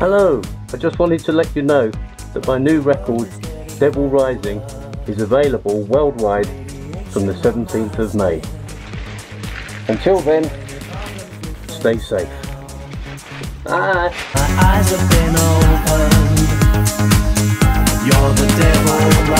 Hello, I just wanted to let you know that my new record, Devil Rising, is available worldwide from the 17th of May. Until then, stay safe. Bye. My eyes have been opened. You're the devil.